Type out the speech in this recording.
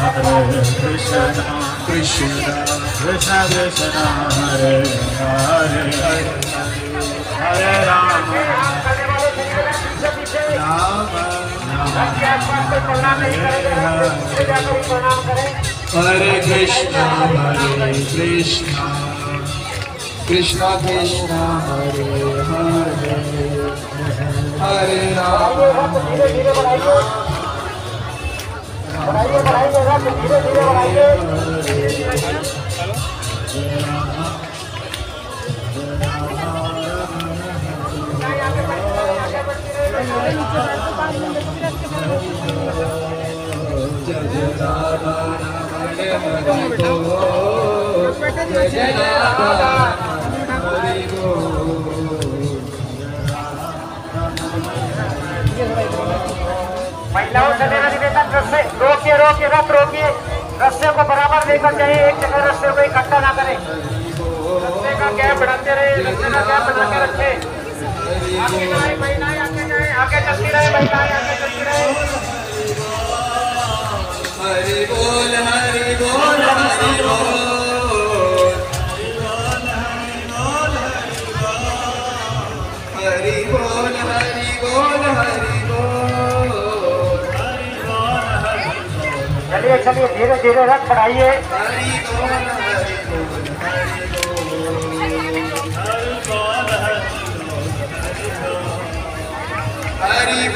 Hare Krishna, Krishna, Krishna Krishna, Hare Hare, Hare Rama, Rama Hare Krishna, Hare Krishna, Krishna Krishna, Hare Hare, Hare Rama. महिलाओं से लेना निवेदन रस्से रोकिए रोकिए रथ रोकिए। रस्ते को बराबर लेकर जाइए, एक जगह रस्ते को इकट्ठा ना करें। रस्ते का गैप बढ़ाते रहे रस्ते का गैप बना के रखे आगे जाए, महिलाएँ आगे जाए, आगे चलती रहे, महिलाएँ आगे चलती रहे। चलिए चलिए धीरे धीरे रख बढ़ाइए हरि